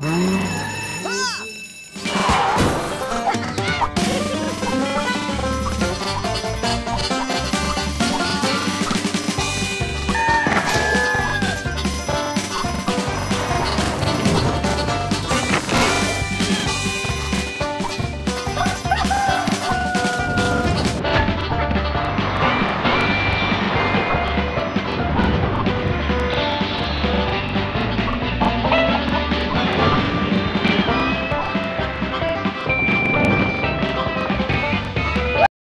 Mm-hmm.